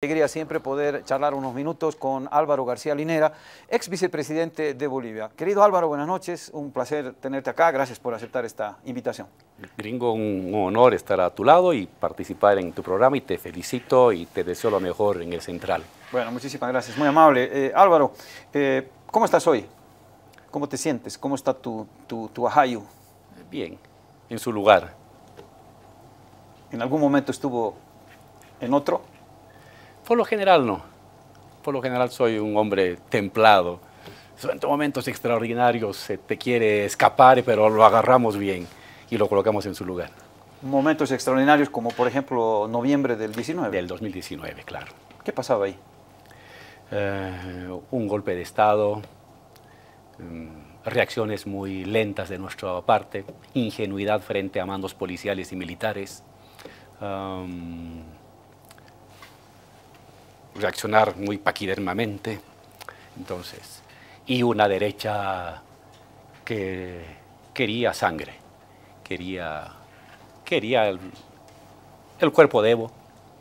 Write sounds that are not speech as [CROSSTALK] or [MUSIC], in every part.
alegría siempre poder charlar unos minutos con Álvaro García Linera, ex vicepresidente de Bolivia. Querido Álvaro, buenas noches, un placer tenerte acá, gracias por aceptar esta invitación. Gringo, un honor estar a tu lado y participar en tu programa y te felicito y te deseo lo mejor en el Central. Bueno, muchísimas gracias, muy amable. Eh, Álvaro, eh, ¿cómo estás hoy? ¿Cómo te sientes? ¿Cómo está tu, tu, tu ajayu? Bien, en su lugar. ¿En algún momento estuvo en otro? Por lo general no. Por lo general soy un hombre templado. En momentos extraordinarios se te quiere escapar, pero lo agarramos bien y lo colocamos en su lugar. Momentos extraordinarios como por ejemplo noviembre del 19. Del 2019, claro. ¿Qué pasaba ahí? Eh, un golpe de Estado, mm, reacciones muy lentas de nuestra parte, ingenuidad frente a mandos policiales y militares. Um, reaccionar muy paquidermamente. Entonces, y una derecha que quería sangre, quería, quería el, cuerpo de Evo,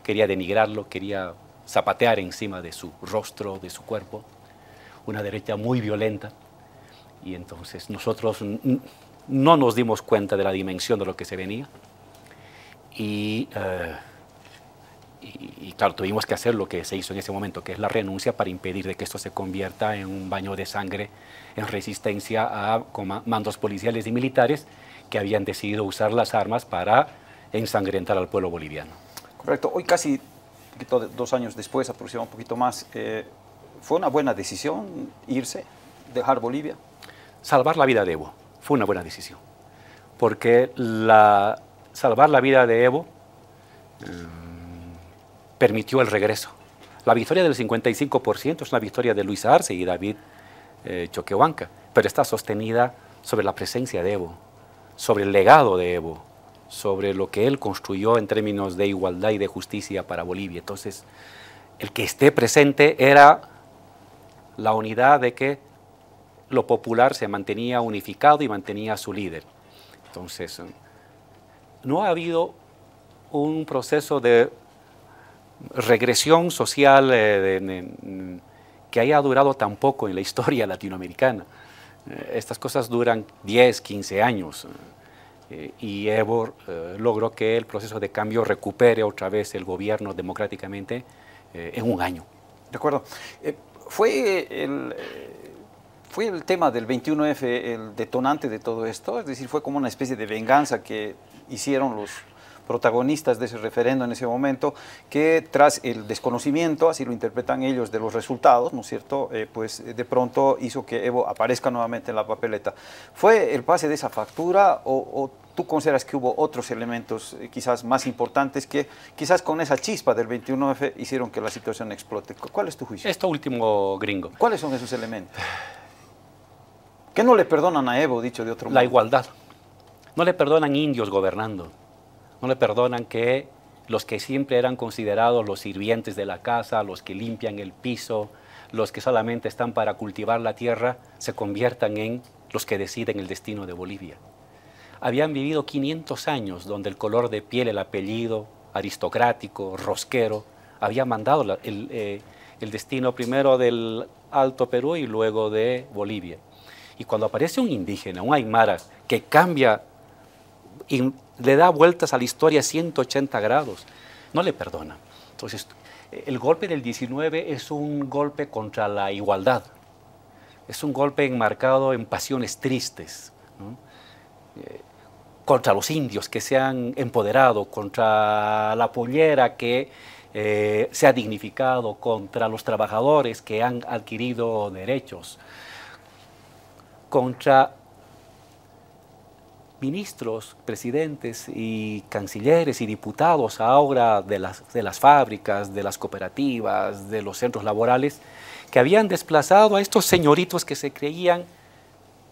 quería denigrarlo, quería zapatear encima de su rostro, de su cuerpo, una derecha muy violenta. Y entonces nosotros no nos dimos cuenta de la dimensión de lo que se venía. Y eh, y, claro, tuvimos que hacer lo que se hizo en ese momento, que es la renuncia para impedir de que esto se convierta en un baño de sangre en resistencia a mandos policiales y militares que habían decidido usar las armas para ensangrentar al pueblo boliviano. Correcto. Hoy casi dos años después, aproximadamente un poquito más, eh, ¿fue una buena decisión irse, dejar Bolivia? Salvar la vida de Evo fue una buena decisión, porque la, salvar la vida de Evo... Eh, permitió el regreso. La victoria del 55% es una victoria de Luis Arce y David eh, Choquehuanca, pero está sostenida sobre la presencia de Evo, sobre el legado de Evo, sobre lo que él construyó en términos de igualdad y de justicia para Bolivia. Entonces, el que esté presente era la unidad de que lo popular se mantenía unificado y mantenía a su líder. Entonces, no ha habido un proceso de regresión social eh, que haya durado tan poco en la historia [LAUGHS] latinoamericana. Eh, estas cosas duran 10, 15 años eh, y Evo logró que el proceso de cambio recupere otra vez el gobierno democráticamente en un año. De acuerdo. fue el ¿Fue el tema del 21F el detonante de todo esto? Es decir, fue como una especie de venganza que hicieron los, protagonistas de ese referendo en ese momento, que tras el desconocimiento, así lo interpretan ellos, de los resultados, ¿no es cierto?, eh, pues de pronto hizo que Evo aparezca nuevamente en la papeleta. ¿Fue el pase de esa factura o, tú consideras que hubo otros elementos eh, quizás más importantes que quizás con esa chispa del 21F hicieron que la situación explote? ¿Cuál es tu juicio? Esto último gringo. ¿Cuáles son esos elementos? ¿Qué no le perdonan a Evo, dicho de otro modo? La igualdad. No le perdonan indios gobernando no le perdonan que los que siempre eran considerados los sirvientes de la casa, los que limpian el piso, los que solamente están para cultivar la tierra, se conviertan en los que deciden el destino de Bolivia. Habían vivido 500 años donde el color de piel, el apellido aristocrático, rosquero, había mandado el, eh, el destino primero del Alto Perú y luego de Bolivia. Y cuando aparece un indígena, un aymara, que cambia le da vueltas a la historia 180 grados. No le perdona. Entonces, el golpe del 19 es un golpe contra la igualdad. Es un golpe enmarcado en pasiones tristes. Eh, contra los indios que se han empoderado, contra la pollera que eh, se ha dignificado, contra los trabajadores que han adquirido derechos, contra ministros, presidentes y cancilleres y diputados ahora de las, de las fábricas, de las cooperativas, de los centros laborales, que habían desplazado a estos señoritos que se creían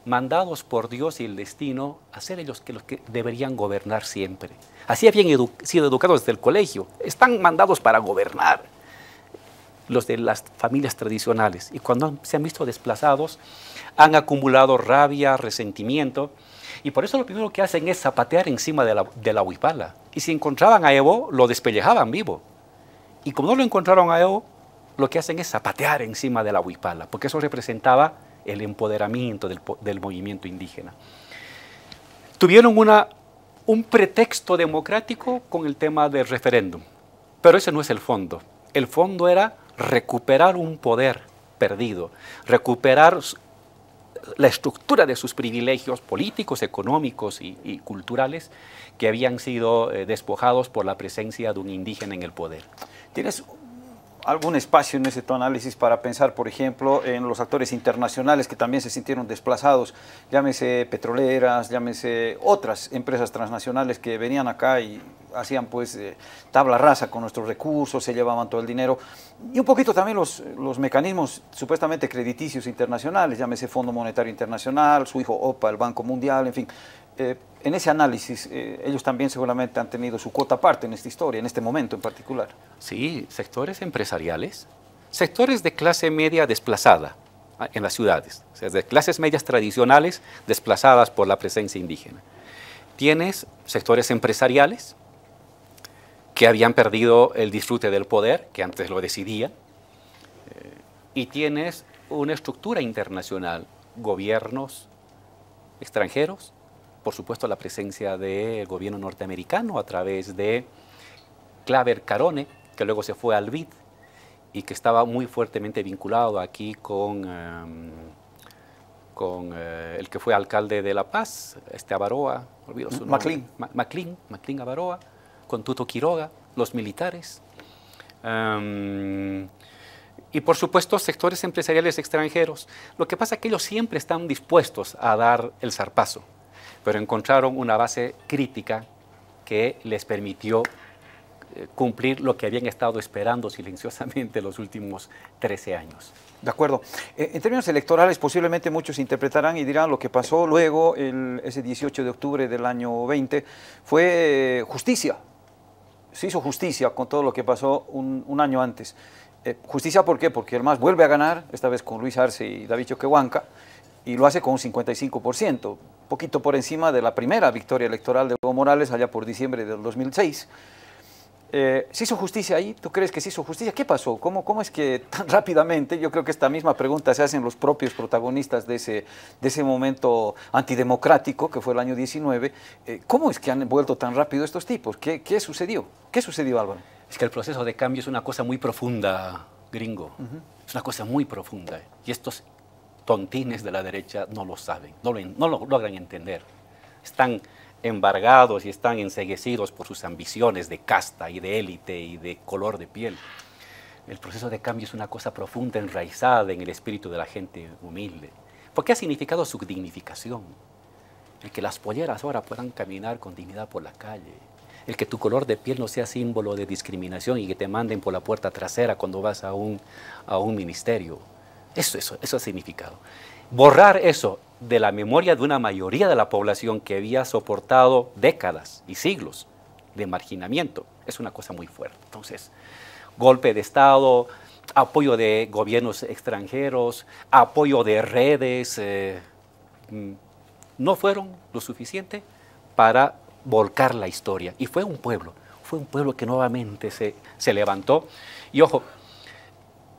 mandados por Dios y el destino a ser ellos que los que deberían gobernar siempre. Así habían sido educados desde el colegio, están mandados para gobernar los de las familias tradicionales y cuando se han visto desplazados han acumulado rabia, resentimiento y por eso lo primero que hacen es zapatear encima de la, de la huipala. Y si encontraban a Evo, lo despellejaban vivo. Y como no lo encontraron a Evo, lo que hacen es zapatear encima de la huipala, porque eso representaba el empoderamiento del, del movimiento indígena. Tuvieron una, un pretexto democrático con el tema del referéndum, pero ese no es el fondo. El fondo era recuperar un poder perdido, recuperar la estructura de sus privilegios políticos, económicos y, culturales que habían sido eh, despojados por la presencia de un indígena en el poder. ¿Tienes algún espacio en ese análisis para pensar, por ejemplo, en los actores internacionales que también se sintieron desplazados, llámese petroleras, llámese otras empresas transnacionales que venían acá y hacían pues eh, tabla rasa con nuestros recursos, se llevaban todo el dinero, y un poquito también los, los mecanismos supuestamente crediticios internacionales, llámese Fondo Monetario Internacional, su hijo OPA, el Banco Mundial, en fin. Eh, en ese análisis, eh, ellos también seguramente han tenido su cuota parte en esta historia, en este momento en particular. Sí, sectores empresariales, sectores de clase media desplazada ah, en las ciudades, o sea, de clases medias tradicionales desplazadas por la presencia indígena. Tienes sectores empresariales que habían perdido el disfrute del poder, que antes lo decidía, eh, y tienes una estructura internacional, gobiernos extranjeros, por supuesto, la presencia del gobierno norteamericano a través de Claver Carone, que luego se fue al BID y que estaba muy fuertemente vinculado aquí con, em, con eh, el que fue alcalde de La Paz, este Avaroa, olvido su nombre. MacLean. MacLean, Avaroa, con Tuto Quiroga, los militares. Em, y por supuesto sectores empresariales extranjeros. Lo que pasa es que ellos siempre están dispuestos a dar el zarpazo pero encontraron una base crítica que les permitió eh, cumplir lo que habían estado esperando silenciosamente [LAUGHS] los últimos 13 años. De acuerdo. Eh, en términos electorales, posiblemente muchos interpretarán y dirán lo que pasó luego, ese 18 de octubre del año 20, fue eh, justicia. Se hizo justicia con todo lo que pasó un, año antes. justicia, ¿por qué? Porque el MAS vuelve a ganar, esta vez con Luis Arce y David Choquehuanca, y lo hace con un 55% poquito por encima de la primera victoria electoral de Evo Morales allá por diciembre del 2006. Eh, ¿Se hizo justicia ahí? ¿Tú crees que se hizo justicia? ¿Qué pasó? ¿Cómo, ¿Cómo es que [LAUGHS] tan rápidamente, yo creo que esta misma pregunta se hacen los propios protagonistas de ese, de ese momento antidemocrático que fue el año 19, eh, ¿cómo es que han vuelto tan rápido estos tipos? ¿Qué, ¿Qué, sucedió? ¿Qué sucedió Álvaro? Es que el proceso de cambio es una cosa muy profunda, gringo. Es una cosa muy profunda. Y estos tontines de la derecha no lo saben, no lo, logran entender. Están embargados y están enseguecidos por sus ambiciones de casta y de élite y de color de piel. El proceso de cambio es una cosa profunda, enraizada en el espíritu de la gente humilde. Porque ha significado su dignificación. El que las polleras ahora puedan caminar con dignidad por la calle. El que tu color de piel no sea símbolo de discriminación y que te manden por la puerta trasera cuando vas a un ministerio eso, eso, eso ha significado. Borrar eso de la memoria de una mayoría de la población que había soportado décadas y siglos de marginamiento es una cosa muy fuerte. Entonces, golpe de Estado, apoyo de gobiernos extranjeros, apoyo de redes, eh, mm, no fueron lo suficiente para volcar la historia. Y fue un pueblo, fue un pueblo que nuevamente se, se levantó. Y ojo,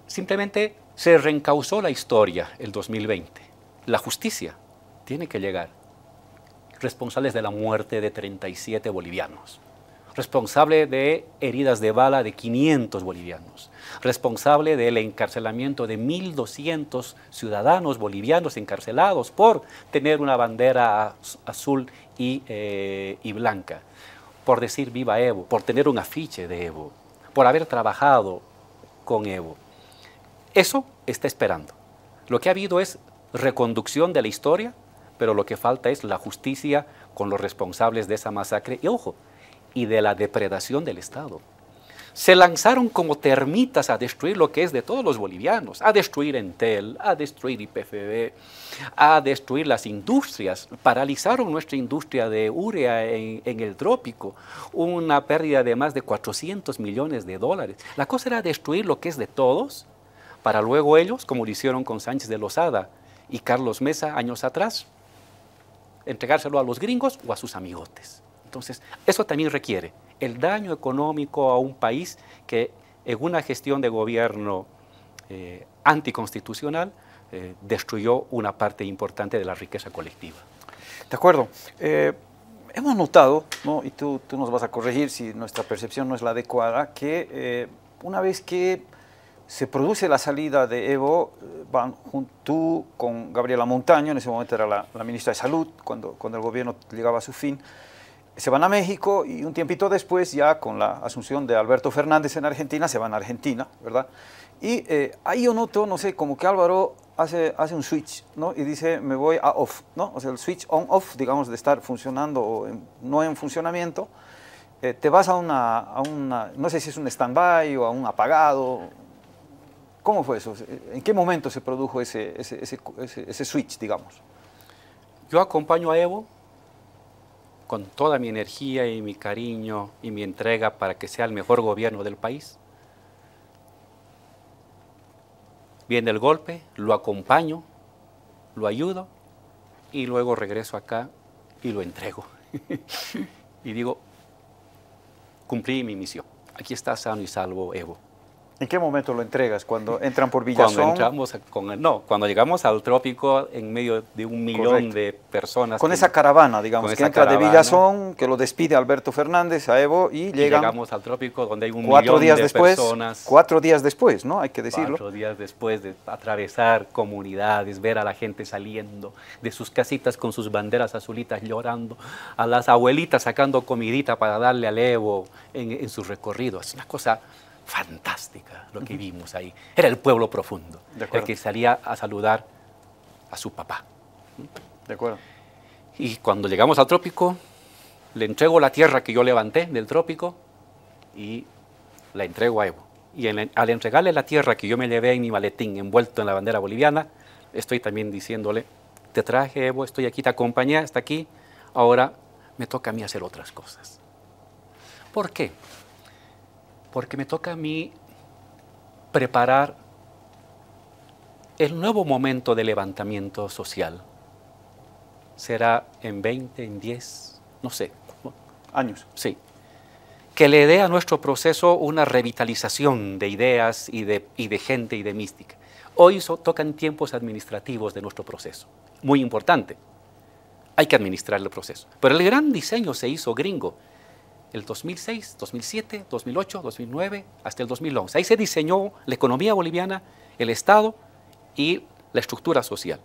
simplemente se reencausó la historia el 2020. La justicia tiene que llegar. Responsables de la muerte de 37 bolivianos. Responsable de heridas de bala de 500 bolivianos. Responsable del encarcelamiento de 1.200 ciudadanos bolivianos encarcelados por tener una bandera azul y, eh, y blanca. Por decir viva Evo, por tener un afiche de Evo, por haber trabajado con Evo. Eso está esperando. Lo que ha habido es reconducción de la historia, pero lo que falta es la justicia con los responsables de esa masacre y, ojo, y de la depredación del Estado. Se lanzaron como termitas a destruir lo que es de todos los bolivianos, a destruir Entel, a destruir IPFB, a destruir las industrias. Paralizaron nuestra industria de urea en, en, el trópico, una pérdida de más de 400 millones de dólares. La cosa era destruir lo que es de todos para luego ellos, como lo hicieron con Sánchez de Lozada y Carlos Mesa años atrás, entregárselo a los gringos o a sus amigotes. Entonces, eso también requiere el daño económico a un país que en una gestión de gobierno eh, anticonstitucional, eh, destruyó una parte importante de la riqueza colectiva. De acuerdo. Eh, hemos notado, ¿no? y tú, tú, nos vas a corregir si nuestra percepción no es la adecuada, que una vez que se produce la salida de Evo, van tú con Gabriela Montaño, en ese momento era la, la, ministra de Salud, cuando, cuando el gobierno llegaba a su fin, se van a México y un tiempito después, ya con la asunción de Alberto Fernández en Argentina, se van a Argentina, ¿verdad? Y eh, ahí yo noto, no sé, como que Álvaro hace, hace un switch, ¿no? Y dice, me voy a off, ¿no? O sea, el switch on-off, digamos, de estar funcionando o no en funcionamiento, eh, te vas a una, a una, no sé si es un stand-by o a un apagado. ¿Cómo fue eso? ¿En qué momento se produjo ese, ese, ese, switch, digamos? Yo acompaño a Evo con toda mi energía y mi cariño y mi entrega para que sea el mejor gobierno del país. Viene el golpe, lo acompaño, lo ayudo y luego regreso acá y lo entrego. [LAUGHS] y digo, cumplí mi misión. Aquí está sano y salvo Evo. ¿En qué momento lo entregas? ¿Cuando entran por Villazón? Cuando entramos, con, no, cuando llegamos al trópico en medio de un millón de personas. Con esa caravana, digamos, que entra de Villazón, que lo despide Alberto Fernández a Evo y, llegamos al trópico donde hay un millón días de después, personas. Cuatro días después, ¿no? Hay que decirlo. Cuatro días después de atravesar comunidades, ver a la gente saliendo de sus casitas con sus banderas azulitas llorando, a las abuelitas sacando comidita para darle al Evo en, en sus recorridos. Es una cosa fantástica lo que vimos ahí. Era el pueblo profundo, el que salía a saludar a su papá. De acuerdo. Y cuando llegamos al trópico, le entrego la tierra que yo levanté del trópico y la entrego a Evo. Y al entregarle la tierra que yo me llevé en mi maletín envuelto en la bandera boliviana, estoy también diciéndole, te traje Evo, estoy aquí, te acompañé hasta aquí, ahora me toca a mí hacer otras cosas. ¿Por qué? Porque me toca a mí preparar el nuevo momento de levantamiento social. Será en 20, en 10, no sé. Años. Sí. Que le dé a nuestro proceso una revitalización de ideas y de, y de gente y de mística. Hoy tocan tiempos administrativos de nuestro proceso. Muy importante. Hay que administrar el proceso. Pero el gran diseño se hizo gringo el 2006, 2007, 2008, 2009, hasta el 2011. Ahí se diseñó la economía boliviana, el Estado y la estructura social.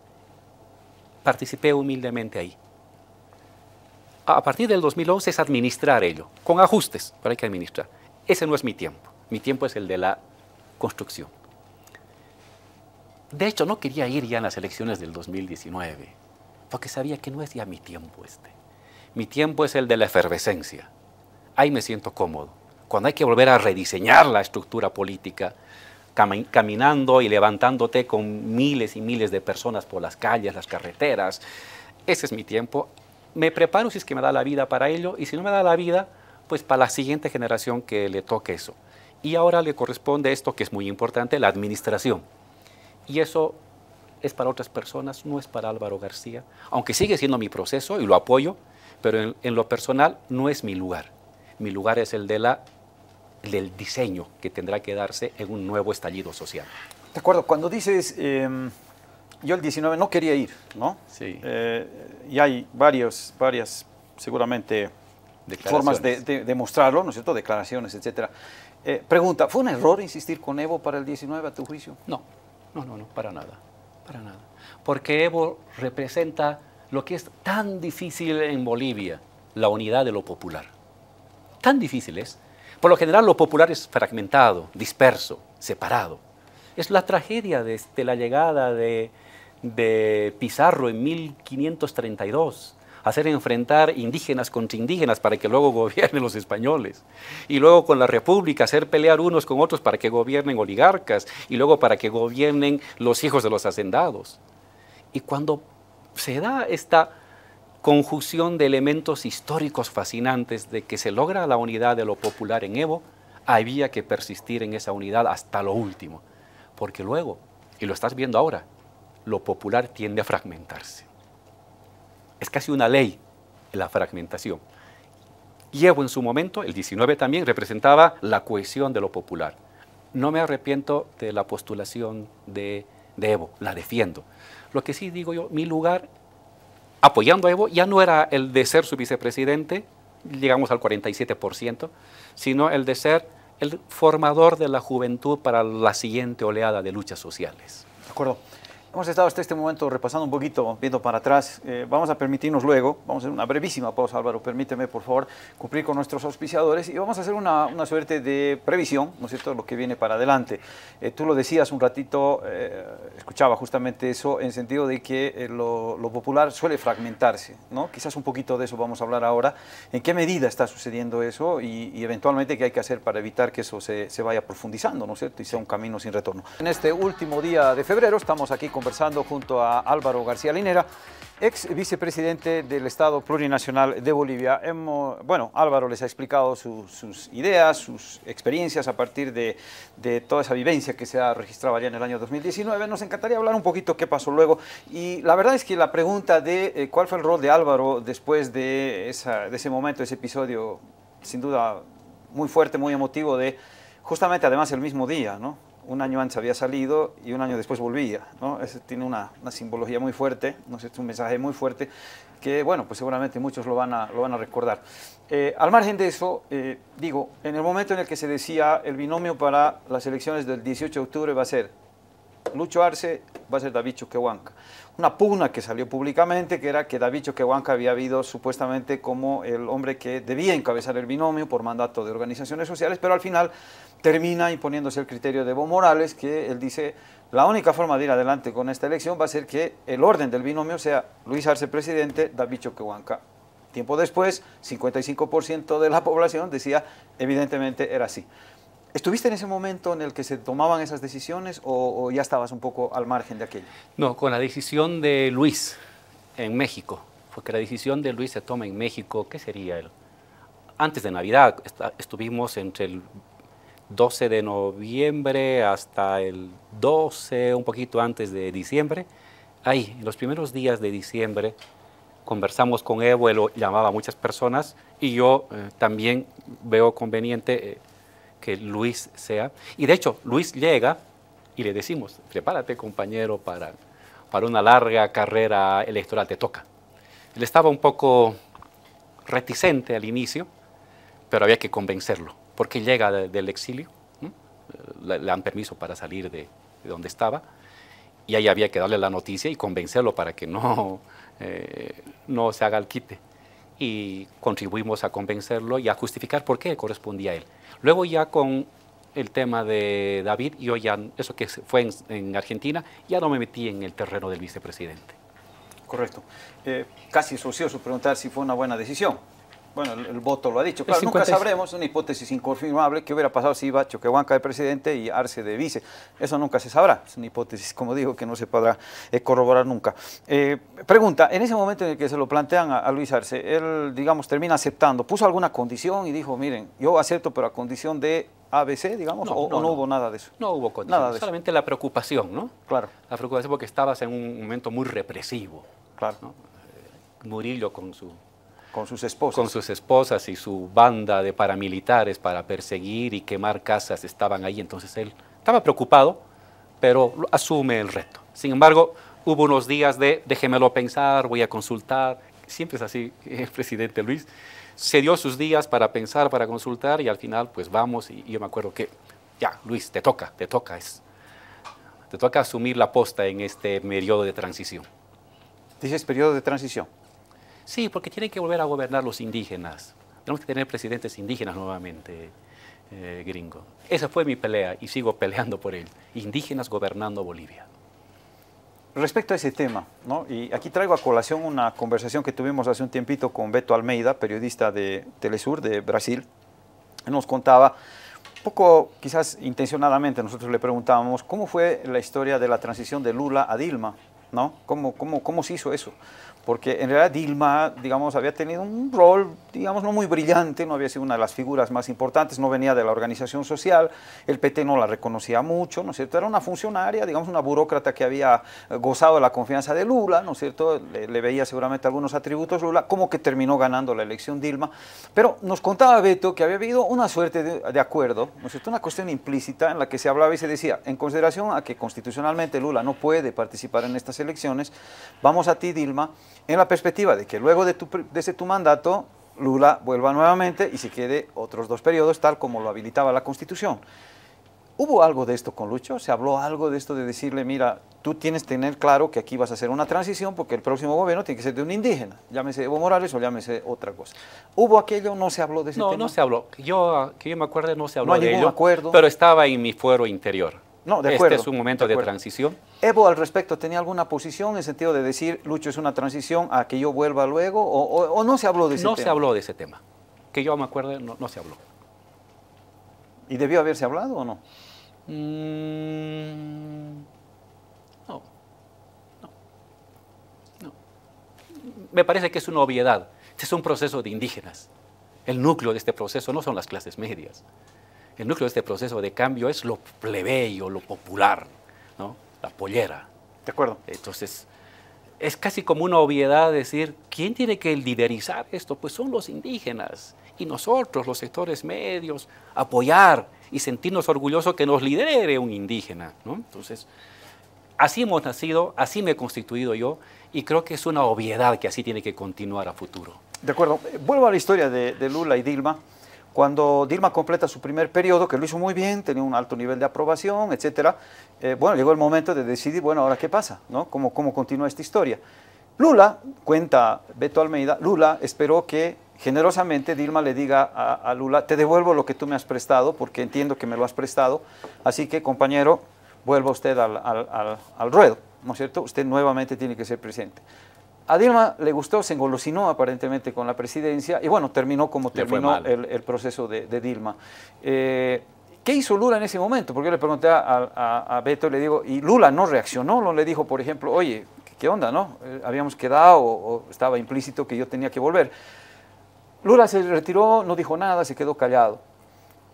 Participé humildemente ahí. A partir del 2011 es administrar ello, con ajustes, pero hay que administrar. Ese no es mi tiempo. Mi tiempo es el de la construcción. De hecho, no quería ir ya en las elecciones del 2019, porque sabía que no es ya mi tiempo este. Mi tiempo es el de la efervescencia, ahí me siento cómodo. Cuando hay que volver a rediseñar la estructura política, caminando y levantándote con miles y miles de personas por las calles, las carreteras, ese es mi tiempo. Me preparo si es que me da la vida para ello y si no me da la vida, pues para la siguiente generación que le toque eso. Y ahora le corresponde esto que es muy importante, la administración. Y eso es para otras personas, no es para Álvaro García, aunque sigue siendo mi proceso y lo apoyo, pero en lo personal no es mi lugar mi lugar es el de la, del diseño que tendrá que darse en un nuevo estallido social. De acuerdo, cuando dices, em, yo el 19 no quería ir, ¿no? Sí. Eh, y hay varios, varias, seguramente, formas de, demostrarlo, ¿no es cierto? Declaraciones, etcétera. Eh, pregunta, ¿fue un error insistir con Evo para el 19 a tu juicio? No, no, no, no, para nada, para nada. Porque Evo representa lo que es tan difícil en Bolivia, la unidad de lo popular tan difíciles. Por lo general lo popular es fragmentado, disperso, separado. Es la tragedia de, la llegada de, de Pizarro en 1532 hacer enfrentar indígenas contra indígenas para que luego [LAUGHS] gobiernen los españoles. Y luego con la República hacer pelear unos con otros para que gobiernen oligarcas y luego para que gobiernen los hijos de los hacendados. Y cuando se da esta conjunción de elementos históricos fascinantes de que se logra la unidad de lo popular en Evo, había que persistir en esa unidad hasta lo último, porque luego, y lo estás viendo ahora, lo popular tiende a fragmentarse. Es casi una ley la fragmentación. Y Evo en su momento, el 19 también, representaba la cohesión de lo popular. no me arrepiento de la postulación de, de Evo, la defiendo. Lo que sí digo yo, mi lugar apoyando a Evo ya no era el de ser su vicepresidente, llegamos al 47%, sino el de ser el formador de la juventud para la siguiente oleada de luchas sociales. De acuerdo. Hemos estado hasta este momento repasando un poquito, viendo para atrás. Eh, vamos a permitirnos luego, vamos a hacer una brevísima pausa, Álvaro, permíteme por favor cumplir con nuestros auspiciadores y vamos a hacer una, una suerte de previsión, ¿no es cierto?, lo que viene para adelante. Eh, tú lo decías un ratito, eh, escuchaba justamente eso, en sentido de que lo, lo, popular suele fragmentarse, ¿no? Quizás un poquito de eso vamos a hablar ahora. ¿En qué medida está sucediendo eso y, y eventualmente qué hay que hacer para evitar que eso se, se vaya profundizando, ¿no es cierto?, y sea un camino sin retorno. En este último día de febrero estamos aquí con conversando junto a Álvaro García Linera, ex vicepresidente del Estado Plurinacional de Bolivia. Hemos, bueno, Álvaro les ha explicado su, sus ideas, sus experiencias a partir de, toda esa vivencia que se ha registrado allá en el año 2019. Nos encantaría hablar un poquito qué pasó luego. Y la verdad es que la pregunta de eh, cuál fue el rol de Álvaro después de ese momento, ese episodio, sin duda muy fuerte, muy emotivo, de justamente además el mismo día, ¿no? Un año antes había salido y un año después volvía. ¿no? Eso tiene una, una, simbología muy fuerte, ¿no? es un mensaje muy fuerte que, bueno, pues seguramente muchos lo van a, lo van a recordar. Eh, al margen de eso, eh, digo, en el momento en el que se decía el binomio para las elecciones del 18 de octubre va a ser Lucho Arce, va a ser David Choquehuanca. Una pugna que salió públicamente, que era que David Choquehuanca había habido supuestamente como el hombre que debía encabezar el binomio por mandato de organizaciones sociales, pero al final termina imponiéndose el criterio de Evo Morales, que él dice, la única forma de ir adelante con esta elección va a ser que el orden del binomio sea Luis Arce presidente, David Choquehuanca. Tiempo después, 55% de la población decía, evidentemente era así. ¿Estuviste en ese momento en el que se tomaban esas decisiones o, ya estabas un poco al margen de aquello? No, con la decisión de Luis en México, porque la decisión de Luis se toma en México, ¿qué sería? El, antes de Navidad, estuvimos entre el 12 de noviembre hasta el 12, un poquito antes de diciembre. Ahí, en los primeros días de diciembre, conversamos con Evo, él llamaba a muchas personas y yo eh, también veo conveniente... Eh, que Luis sea. Y de hecho, Luis llega y le decimos, prepárate compañero para, para una larga carrera electoral, te toca. Él estaba un poco reticente al inicio, pero había que convencerlo, porque llega de, del exilio, le, dan permiso para salir de, de, donde estaba, y ahí había que darle la noticia y convencerlo para que no, eh, no se haga el quite. Y contribuimos a convencerlo y a justificar por qué correspondía a él. Luego ya con el tema de David, yo ya, eso que fue en, en Argentina, ya no me metí en el terreno del vicepresidente. Correcto. Eh, casi es ocioso preguntar si fue una buena decisión. Bueno, el, el voto lo ha dicho. Claro, nunca sabremos, una hipótesis inconfirmable, qué hubiera pasado si iba Choquehuanca de presidente y Arce de vice. Eso nunca se sabrá. Es una hipótesis, como digo, que no se podrá eh, corroborar nunca. Eh, pregunta, en ese momento en el que se lo plantean a, a, Luis Arce, él, digamos, termina aceptando, ¿puso alguna condición y dijo, miren, yo acepto, pero a condición de ABC, digamos, no, o, no, o no, no, hubo nada de eso? No hubo condición, nada de solamente eso. la preocupación, ¿no? Claro. La preocupación porque estabas en un momento muy represivo. Claro. ¿no? Murillo con su con sus esposas. Con sus esposas y su banda de paramilitares para perseguir y quemar casas estaban ahí. Entonces él estaba preocupado, pero asume el reto. Sin embargo, hubo unos días de déjemelo pensar, voy a consultar. Siempre es así, [LAUGHS] el presidente Luis. Se dio sus días para pensar, para consultar y al final pues vamos y, y yo me acuerdo que ya, Luis, te toca, te toca, es, te toca asumir la posta en este periodo de transición. Dices periodo de transición. Sí, porque tienen que volver a gobernar los indígenas. Tenemos que tener presidentes indígenas nuevamente, eh, gringo. Esa fue mi pelea y sigo peleando por él. Indígenas gobernando Bolivia. Respecto a ese tema, ¿no? y aquí traigo a colación una conversación que tuvimos hace un tiempito con Beto Almeida, periodista de Telesur de Brasil. Él nos contaba, poco quizás intencionadamente, nosotros le preguntábamos cómo fue la historia de la transición de Lula a Dilma ¿no? ¿Cómo, cómo, cómo se hizo eso? Porque en realidad Dilma, digamos, había tenido un rol, digamos, no muy brillante, no había sido una de las figuras más importantes, no venía de la organización social, el PT no la reconocía mucho, ¿no es cierto? Era una funcionaria, digamos, una burócrata que había gozado de la confianza de Lula, ¿no es cierto? Le, veía seguramente algunos atributos Lula, como que terminó ganando la elección Dilma, pero nos contaba Beto que había habido una suerte de, de acuerdo, ¿no es cierto? Una cuestión implícita en la que se hablaba y se decía, en consideración a que constitucionalmente Lula no puede participar en estas elecciones, vamos a ti Dilma, en la perspectiva de que luego de, tu, ese tu mandato, Lula vuelva nuevamente y se quede otros dos periodos, tal como lo habilitaba la Constitución. ¿Hubo algo de esto con Lucho? ¿Se habló algo de esto de decirle, mira, tú tienes que tener claro que aquí vas a hacer una transición porque el próximo gobierno tiene que ser de un indígena, llámese Evo Morales o llámese otra cosa? ¿Hubo aquello? ¿No se habló de ese no, tema? No, no se habló. Yo, que yo me acuerdo, no se habló no hay de ningún ello, acuerdo. pero estaba en mi fuero interior. No, de acuerdo. Este es un momento de, transición. ¿Evo al respecto tenía alguna posición en el sentido de decir, Lucho, es una transición a que yo vuelva luego? ¿O, no se habló de ese tema? No se habló de ese tema. Que yo me acuerdo, no, no se habló. ¿Y debió haberse hablado o no? Mm, no. no. No. Me parece que es una obviedad. Este es un proceso de indígenas. El núcleo de este proceso no son las clases medias. El núcleo de este proceso de cambio es lo plebeyo, lo popular, ¿no? la pollera. De acuerdo. Entonces, es casi como una obviedad decir, ¿quién tiene que liderizar esto? Pues son los indígenas y nosotros, los sectores medios, apoyar y sentirnos orgullosos que nos lidere un indígena. ¿no? Entonces, así hemos nacido, así me he constituido yo y creo que es una obviedad que así tiene que continuar a futuro. De acuerdo. Vuelvo a la historia de, de Lula y Dilma. Cuando Dilma completa su primer periodo, que lo hizo muy bien, tenía un alto nivel de aprobación, etcétera, eh, bueno, llegó el momento de decidir, bueno, ahora qué pasa, ¿no? ¿Cómo, cómo continúa esta historia? Lula, cuenta Beto Almeida, Lula esperó que generosamente Dilma le diga a, Lula, te devuelvo lo que tú me has prestado, porque entiendo que me lo has prestado, así que compañero, vuelva usted al, al, al ruedo, ¿no es cierto? Usted nuevamente tiene que ser presidente. A Dilma le gustó, se engolosinó aparentemente con la presidencia y bueno, terminó como terminó el, proceso de, Dilma. Eh, ¿Qué hizo Lula en ese momento? Porque yo le pregunté a, Beto y le digo, y Lula no reaccionó, no le dijo, por ejemplo, oye, ¿qué onda, no? Eh, habíamos quedado o, estaba implícito que yo tenía que volver. Lula se retiró, no dijo nada, se quedó callado.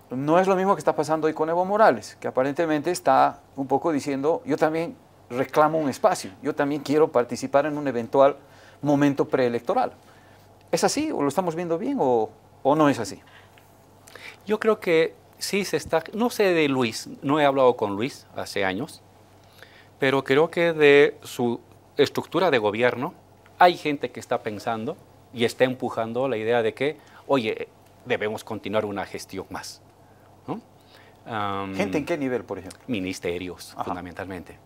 No es lo mismo que está pasando hoy con Evo Morales, que aparentemente está un poco diciendo, yo también reclamo un espacio. Yo también quiero participar en un eventual momento preelectoral. ¿Es así o lo estamos viendo bien o, no es así? Yo creo que sí se está, no sé de Luis, no he hablado con Luis hace años, pero creo que de su estructura de gobierno hay gente que está pensando y está empujando la idea de que, oye, debemos continuar una gestión más. ¿Gente en qué nivel, por ejemplo? Ministerios, fundamentalmente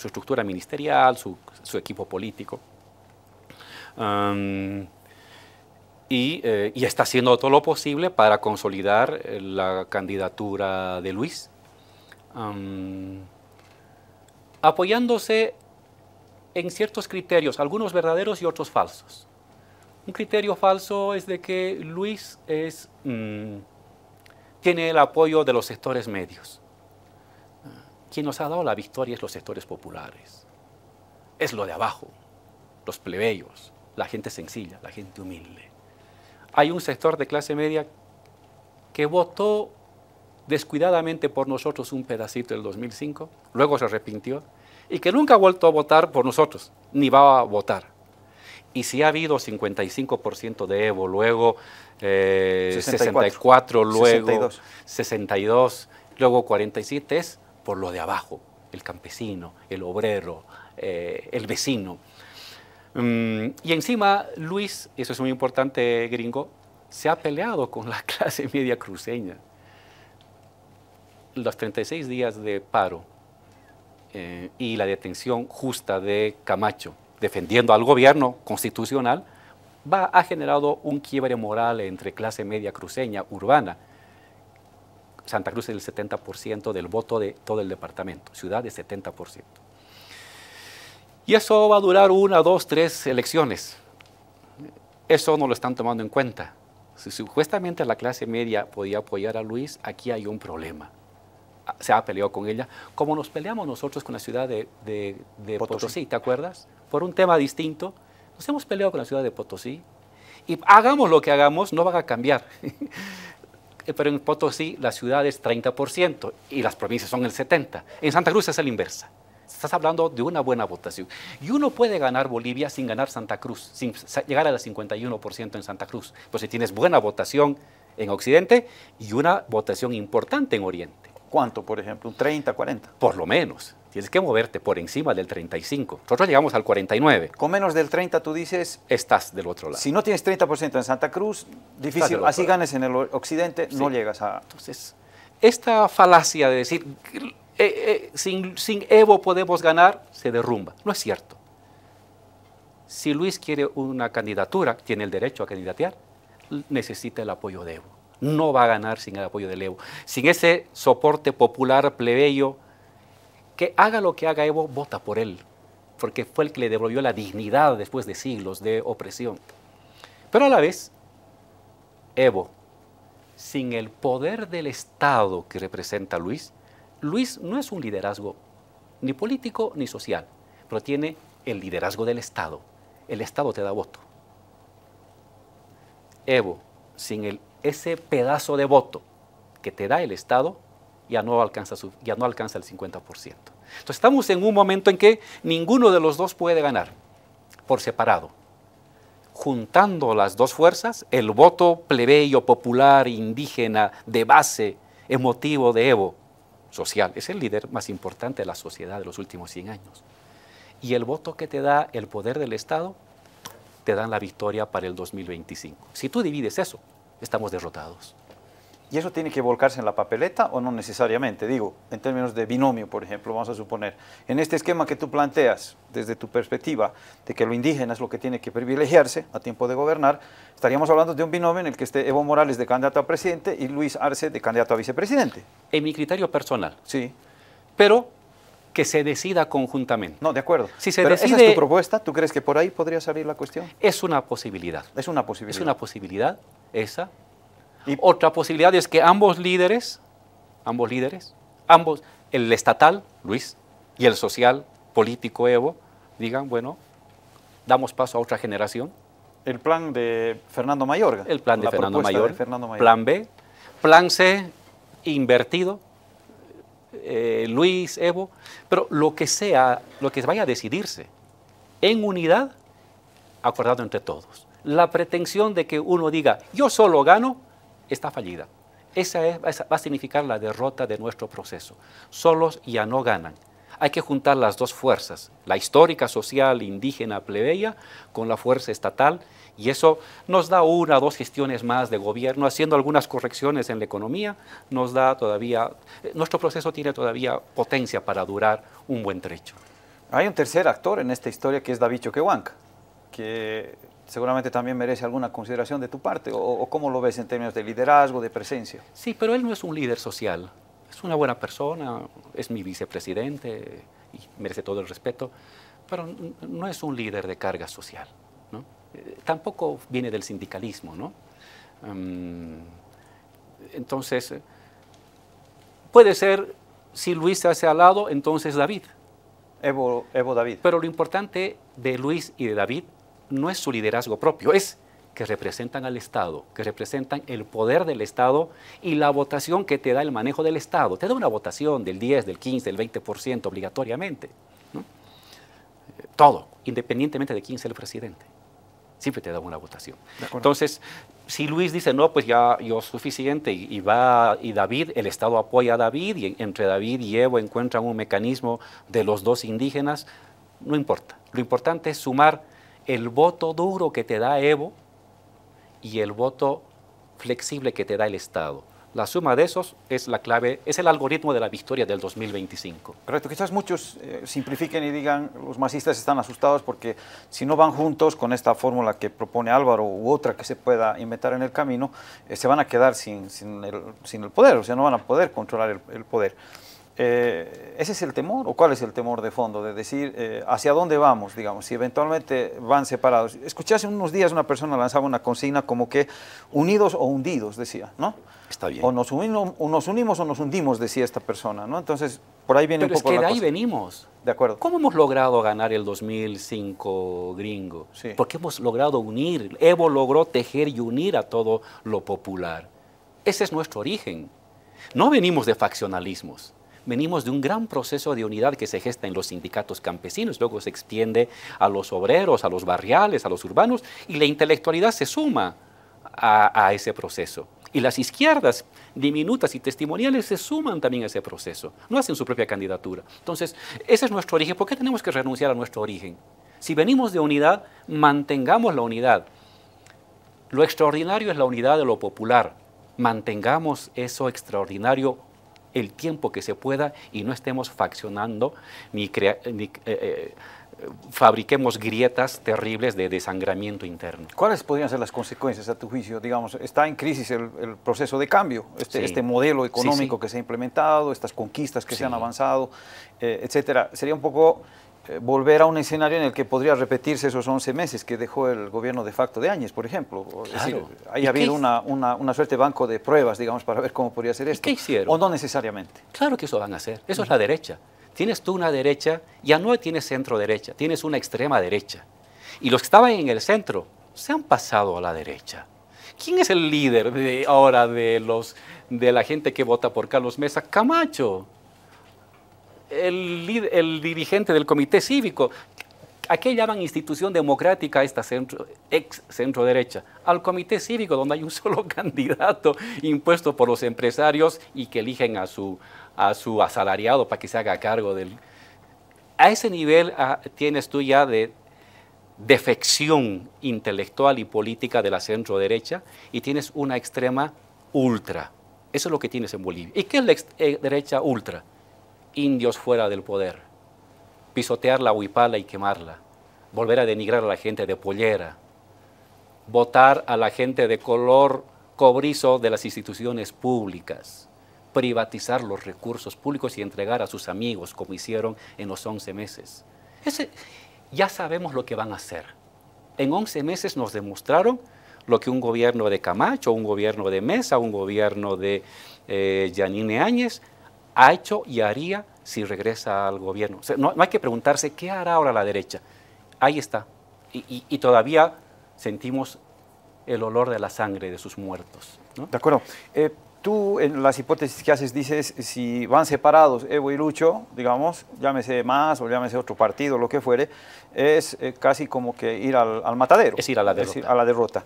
su estructura ministerial, su, equipo político. Eh, y, está haciendo todo lo posible para consolidar eh, la candidatura de Luis, apoyándose en ciertos criterios, algunos verdaderos y otros falsos. Un criterio falso es de que Luis mm, tiene el apoyo de los sectores medios. Quien nos ha dado la victoria es los sectores populares. Es lo de abajo, los plebeyos, la gente sencilla, la gente humilde. Hay un sector de clase media que votó descuidadamente por nosotros un pedacito del 2005, luego se arrepintió y que nunca ha vuelto a votar por nosotros, ni va a votar. Y si ha habido 55% de Evo, luego 64, eh, luego 62, luego 47, es por lo de abajo, el campesino, el obrero, eh, el vecino. Mm, y encima Luis, eso es muy importante gringo, se ha peleado con la [LAUGHS] clase media cruceña. Los 36 días de paro eh, y la detención justa de Camacho, defendiendo al gobierno constitucional, va, ha generado un quiebre moral entre clase media cruceña urbana Santa Cruz es el 70% del voto de todo el departamento, ciudad de 70%. Y eso va a durar una, dos, tres elecciones. Eso no lo están tomando en cuenta. Si supuestamente la clase media podía apoyar a Luis, aquí hay un problema. se ha peleado con ella, como nos peleamos nosotros con la ciudad de, Potosí. ¿te acuerdas? Por un tema distinto, nos hemos peleado con la ciudad de Potosí. Y hagamos lo que hagamos, no van a cambiar. [LAUGHS] Pero en Potosí la ciudad es 30% y las provincias son el 70%. En Santa Cruz es la inversa. Estás hablando de una buena votación. Y uno puede ganar Bolivia sin ganar Santa Cruz, sin llegar al 51% en Santa Cruz. Pues si tienes buena votación en Occidente y una votación importante en Oriente. ¿Cuánto, por ejemplo? ¿Un 30, 40? Por lo menos. Tienes que moverte por encima del 35. Nosotros llegamos al 49. Con menos del 30 tú dices... Estás del otro lado. Si no tienes 30% en Santa Cruz, difícil. Así ganes en el occidente, no llegas a... Entonces, esta falacia de decir, eh, eh, sin, sin Evo podemos ganar, se derrumba. No es cierto. Si Luis quiere una candidatura, tiene el derecho a candidatear, necesita el apoyo de Evo. No va a ganar sin el apoyo de Evo. Sin ese soporte popular plebeyo, que haga lo que haga Evo, vota por él, porque fue el que le devolvió la dignidad después de siglos de opresión. Pero a la vez, Evo, sin el poder del Estado que representa Luis, Luis no es un liderazgo ni político ni social, pero tiene el liderazgo del Estado. El Estado te da voto. Evo, sin ese pedazo de voto que te da el Estado, ya no alcanza, ya no alcanza el 50%. Entonces estamos en un momento en que ninguno de los dos puede ganar por separado. Juntando las dos fuerzas, el voto plebeyo, popular, indígena, de base, emotivo de Evo, social. Es el líder más importante de la sociedad de los últimos 100 años. Y el voto que te da el poder del Estado, te dan la victoria para el 2025. Si tú divides eso, estamos derrotados. ¿Y eso tiene que volcarse en la papeleta o no necesariamente? Digo, en términos de binomio, por ejemplo, vamos a suponer, en este esquema que tú planteas, desde tu perspectiva, de que lo indígena es lo que tiene que privilegiarse a tiempo de gobernar, estaríamos hablando de un binomio en el que esté Evo Morales de candidato a presidente y Luis Arce de candidato a vicepresidente. En mi criterio personal. Sí. Pero que se decida conjuntamente. No, de acuerdo. Si se decide, ¿Esa es tu propuesta? ¿Tú crees que por ahí podría salir la cuestión? Es una posibilidad. Es una posibilidad. Es una posibilidad, esa, y otra posibilidad es que ambos líderes, ambos líderes, ambos, el estatal, Luis, y el social, político, Evo, digan, bueno, damos paso a otra generación. El plan de Fernando Mayorga. El plan de, Fernando Mayor, Plan B. Plan C, invertido. Eh, Luis, Evo. Pero lo que sea, lo que vaya a decidirse, en unidad, acordado entre todos. La pretensión de que uno diga, yo solo gano, está fallida. Esa, va a significar la derrota de nuestro proceso. Solos ya no ganan. Hay que juntar las dos fuerzas, la histórica, social, indígena, plebeya, con la fuerza estatal, y eso nos da una o dos gestiones más de gobierno, haciendo algunas correcciones en la economía, nos da todavía, nuestro proceso tiene todavía potencia para durar un buen trecho. Hay un tercer actor en esta historia que es David Choquehuanca, que seguramente también merece alguna consideración de tu parte, o, cómo lo ves en términos de liderazgo, de presencia. Sí, pero él no es un líder social, es una buena persona, es mi vicepresidente y merece todo el respeto, pero no es un líder de carga social, ¿no? Eh, tampoco viene del sindicalismo, ¿no? entonces, puede ser, si Luis se hace al lado, entonces David. Evo, Evo David. Pero lo importante de Luis y de David no es su liderazgo propio, es que representan al Estado, que representan el poder del Estado y la votación que te da el manejo del Estado. Te da una votación del 10, del 15, del 20% obligatoriamente. Todo, independientemente de quién sea el presidente. Siempre te da una votación. Entonces, si Luis dice, no, pues ya yo suficiente y, va, y David, el Estado apoya a David y entre David y Evo encuentran un mecanismo de los dos indígenas, no importa. Lo importante es sumar el voto duro que te da Evo y el voto flexible que te da el Estado. La suma de esos es la clave, es el algoritmo de la victoria del 2025. Correcto, quizás muchos eh, simplifiquen y digan, los masistas están asustados porque si no van juntos con esta fórmula que propone Álvaro u otra que se pueda inventar en el camino, eh, se van a quedar sin, sin, el, poder, o sea, no van a poder controlar el, poder. Eh, ¿Ese es el temor o cuál es el temor de fondo? De decir, eh, ¿hacia dónde vamos? Digamos, si eventualmente van separados. Escuché hace unos días una persona lanzaba una consigna como que unidos o hundidos, decía, ¿no? Está bien. O nos, unimos, o nos unimos o nos hundimos, decía esta persona, ¿no? Entonces, por ahí viene Pero un poco es que la de ahí cosa. venimos. De acuerdo. ¿Cómo hemos logrado ganar el 2005 gringo? Sí. Porque hemos logrado unir, Evo logró tejer y unir a todo lo popular. Ese es nuestro origen. No venimos de faccionalismos, venimos de un gran proceso de unidad que se gesta en los sindicatos campesinos, luego se extiende a los obreros, a los barriales, a los urbanos, y la intelectualidad se suma a, a ese proceso. Y las izquierdas diminutas y testimoniales se suman también a ese proceso, no hacen su propia candidatura. Entonces, ese es nuestro origen. ¿Por qué tenemos que renunciar a nuestro origen? Si venimos de unidad, mantengamos la unidad. Lo extraordinario es la unidad de lo popular. Mantengamos eso extraordinario el tiempo que se pueda y no estemos faccionando ni, crea- ni, eh, eh, fabriquemos grietas terribles de desangramiento interno. ¿Cuáles podrían ser las consecuencias a tu juicio? Digamos, está en crisis el, el proceso de cambio, este, Sí. este modelo económico sí. que se ha implementado, estas conquistas que se han avanzado, eh, etcétera. Sería un poco volver a un escenario en el que podría repetirse esos 11 meses que dejó el gobierno de facto de Áñez, por ejemplo. Es decir, ¿Y habido una, una, una suerte de banco de pruebas, digamos, para ver cómo podría ser esto. qué hicieron? O no necesariamente. Claro que eso van a hacer. Eso es la derecha. Tienes tú una derecha, ya no tienes centro derecha, tienes una extrema derecha. Y los que estaban en el centro se han pasado a la derecha. ¿Quién es el líder de ahora de, los, de la gente que vota por Carlos Mesa? Camacho. El, dirigente del comité cívico. ¿A qué llaman institución democrática esta centro, ex centro derecha? Al comité cívico, donde hay un [LAUGHS] solo candidato impuesto por los empresarios y que eligen a su, a su asalariado para que se haga cargo del... A ese nivel ah, tienes tú ya de defección intelectual y política de la centro derecha y tienes una extrema ultra. Eso es lo que tienes en Bolivia. ¿Y qué es la eh, derecha ultra? Indios fuera del poder pisotear la huipala y quemarla, volver a denigrar a la gente de pollera, votar a la gente de color cobrizo de las instituciones públicas, privatizar los recursos públicos y entregar a sus amigos, como hicieron en los 11 meses. Ese- ya sabemos lo que van a hacer. En 11 meses nos demostraron lo que un gobierno de Camacho, un gobierno de Mesa, un gobierno de eh, Yanine Áñez ha hecho y haría si regresa al gobierno. O sea, no, no hay que preguntarse qué hará ahora la derecha. Ahí está. Y, y- y todavía sentimos el olor de la sangre de sus muertos. ¿no? De acuerdo. Eh, tú en las hipótesis que haces dices, si van separados Evo y Lucho, digamos, llámese más o llámese otro partido, lo que fuere, es eh, casi como que ir al, al matadero. Es ir a la derrota. a la derrota.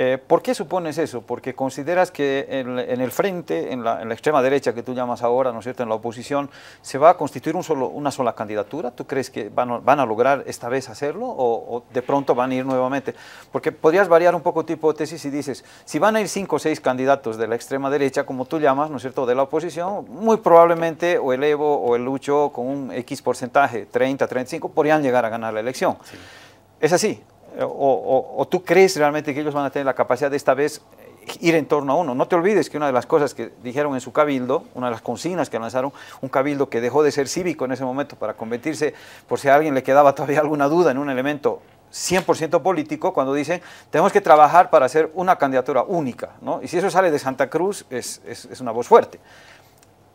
Eh, ¿Por qué supones eso? Porque consideras que en, en el frente, en la, en la extrema derecha que tú llamas ahora, ¿no es cierto?, en la oposición, ¿se va a constituir un solo, una sola candidatura? ¿Tú crees que van a, van a lograr esta vez hacerlo o, o de pronto van a ir nuevamente? Porque podrías variar un poco tu hipótesis y dices, si van a ir cinco o seis candidatos de la extrema derecha, como tú llamas, ¿no es cierto?, de la oposición, muy probablemente o el Evo o el Lucho con un X porcentaje, 30, 35, podrían llegar a ganar la elección. ¿Es así? O, o- o tú crees realmente que ellos van a tener la capacidad de esta vez ir en torno a uno? No te olvides que una de las cosas que dijeron en su cabildo, una de las consignas que lanzaron, un cabildo que dejó de ser cívico en ese momento para convertirse, por si a alguien le quedaba todavía alguna duda, en un elemento 100% político, cuando dicen, tenemos que trabajar para hacer una candidatura única, ¿no? Y si eso sale de Santa Cruz, es, es- es una voz fuerte.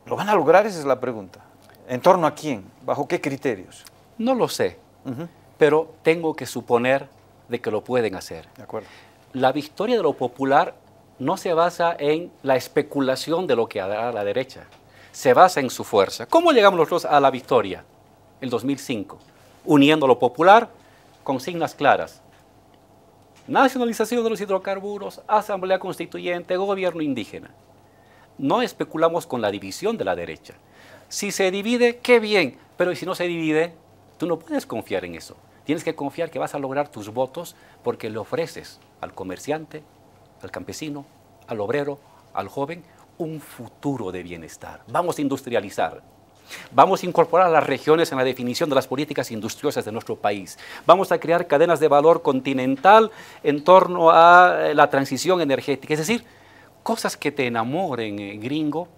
¿Lo van a lograr? Esa es la pregunta. ¿En torno a quién? ¿Bajo qué criterios? No lo sé, pero tengo que suponer de que lo pueden hacer. De acuerdo. La victoria de lo popular no se basa en la especulación de lo que hará la derecha, se basa en su fuerza. ¿Cómo llegamos nosotros a la victoria? El 2005, uniendo lo popular con signas claras. Nacionalización de los hidrocarburos, asamblea constituyente, gobierno indígena. No especulamos con la división de la derecha. Si se divide, qué bien, pero si no se divide, tú no puedes confiar en eso. Tienes que confiar que vas a lograr tus votos porque le ofreces al comerciante, al campesino, al obrero, al joven, un futuro de bienestar. Vamos a industrializar. Vamos a incorporar a las regiones en la definición de las políticas industriosas de nuestro país. Vamos a crear cadenas de valor continental en torno a eh, la transición energética. Es decir, cosas que te enamoren, eh, gringo,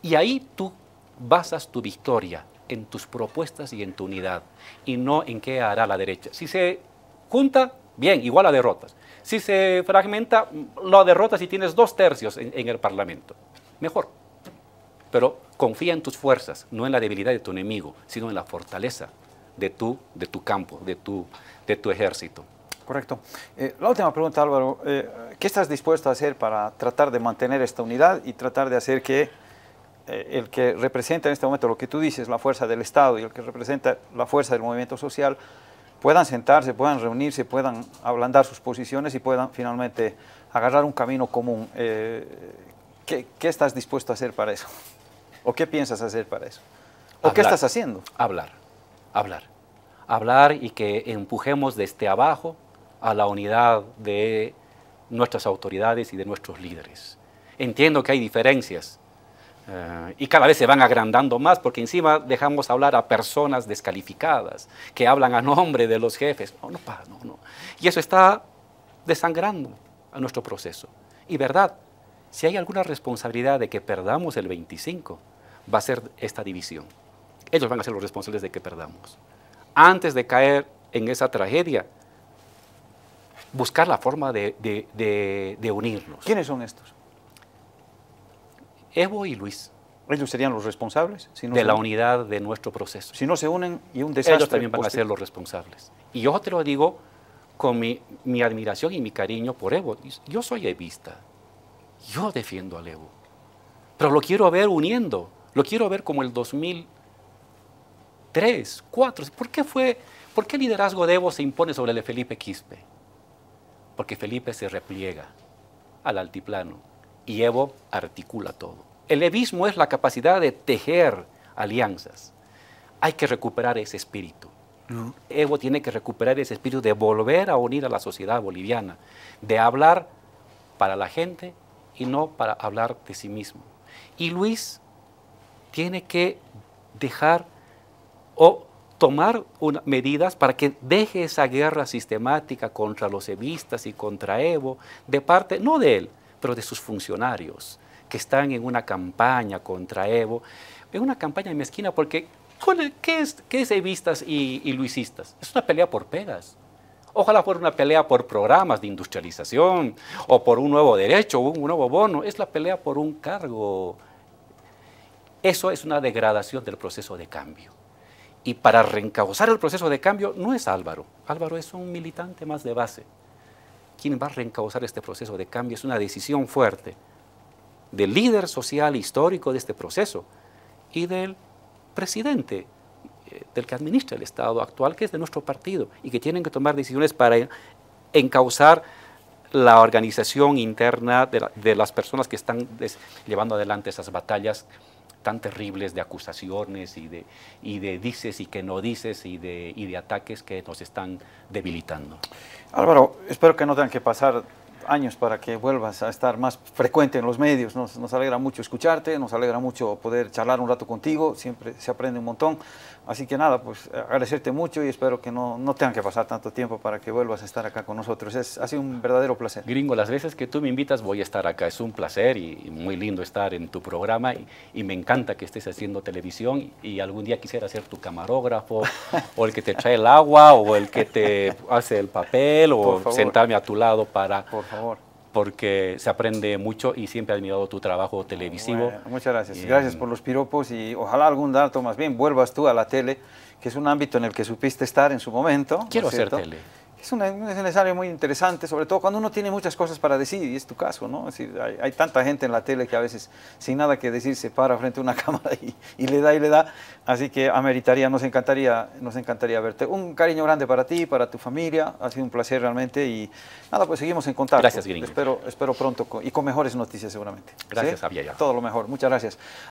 y ahí tú basas tu victoria en tus propuestas y en tu unidad, y no en qué hará la derecha. Si se junta, bien, igual a derrotas. Si se fragmenta, lo derrotas y tienes dos tercios en, en el Parlamento. Mejor. Pero confía en tus fuerzas, no en la debilidad de tu enemigo, sino en la fortaleza de tu, de tu campo, de tu, de tu ejército. Correcto. Eh, la última pregunta, Álvaro. Eh, ¿Qué estás dispuesto a hacer para tratar de mantener esta unidad y tratar de hacer que eh, el que representa en este momento lo que tú dices, la fuerza del Estado y el que representa la fuerza del movimiento social, puedan sentarse, puedan reunirse, puedan ablandar sus posiciones y puedan finalmente agarrar un camino común? ¿qué, ¿Qué estás dispuesto a hacer para eso? ¿O qué piensas hacer para eso? ¿O qué estás haciendo? Hablar, hablar. Hablar y que empujemos desde abajo a la unidad de nuestras autoridades y de nuestros líderes. Entiendo que hay diferencias eh, y cada vez se van agrandando más porque encima dejamos hablar a personas descalificadas que hablan a nombre de los jefes. No, no, no, no. Y eso está desangrando a nuestro proceso. Y verdad, si hay alguna responsabilidad de que perdamos el 25, va a ser esta división. Ellos van a ser los responsables de que perdamos. Antes de caer en esa tragedia, buscar la forma de, unirnos. ¿Quiénes son estos? Evo y Luis. ¿Ellos serían los responsables? de la unidad de nuestro proceso. Si no se unen y un desastre... Ellos también van a ser los responsables. Y yo te lo digo con mi, mi admiración y mi cariño por Evo. Yo soy evista. Yo defiendo al Evo. Pero lo quiero ver uniendo. Lo quiero ver como el 2003, 2004. ¿Por qué fue, por qué el liderazgo de Evo se impone sobre el de Felipe Quispe? Porque Felipe se repliega al altiplano y Evo articula todo. El evismo es la capacidad de tejer alianzas. Hay que recuperar ese espíritu. Evo tiene que recuperar ese espíritu de volver a unir a la sociedad boliviana, de hablar para la gente y no para hablar de sí mismo. Y Luis tiene que dejar o tomar medidas para que deje esa guerra sistemática contra los evistas y contra Evo, de parte, no de él, pero de sus funcionarios, que están en una campaña contra Evo, en una campaña mezquina, porque ¿qué es, qué es evistas y, y luisistas? Es una pelea por pegas. Ojalá fuera una pelea por programas de industrialización o por un nuevo derecho, un nuevo bono. Es la pelea por un cargo. Eso es una degradación del proceso de cambio. Y para reencauzar el proceso de cambio no es Álvaro. Álvaro es un militante más de base. Quien va a reencauzar este proceso de cambio es una decisión fuerte del líder social histórico de este proceso y del presidente eh, del que administra el Estado actual, que es de nuestro partido, y que tienen que tomar decisiones para encauzar la organización interna de, las personas que están llevando adelante esas batallas tan terribles de acusaciones y de, y de dices y que no dices y de, y de ataques que nos están debilitando. Álvaro, espero que no tengan que pasar años para que vuelvas a estar más frecuente en los medios. Nos, nos, alegra mucho escucharte, nos alegra mucho poder charlar un rato contigo, siempre se aprende un montón. Así que nada, pues agradecerte mucho y espero que no, no tengan que pasar tanto tiempo para que vuelvas a estar acá con nosotros. Es, ha sido un verdadero placer. Gringo, las veces que tú me invitas voy a estar acá. Es un placer y, muy lindo estar en tu programa y, y, me encanta que estés haciendo televisión y algún día quisiera ser tu camarógrafo o el que te trae el agua o el que te hace el papel o sentarme a tu lado para... Por favor porque se aprende mucho y siempre he admirado tu trabajo televisivo. muchas gracias. gracias por los piropos y ojalá algún dato más bien vuelvas tú a la tele, que es un ámbito en el que supiste estar en su momento. Quiero hacer tele. Es un, escenario muy interesante, sobre todo cuando uno tiene muchas cosas para decir, y es tu caso, ¿no? Es decir, hay, tanta gente en la tele que a veces sin nada que decir se para frente a una [LAUGHS] cámara y, le da y le da, así que ameritaría, nos encantaría, nos encantaría verte. Un cariño grande para ti, para tu familia, ha sido un placer realmente y nada, pues seguimos en contacto. Gracias, Gringo. Espero, espero pronto y con mejores noticias seguramente. Gracias, ¿Sí? Todo lo mejor, muchas gracias.